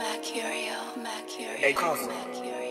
Mercurio, Mercurio, Mercurial.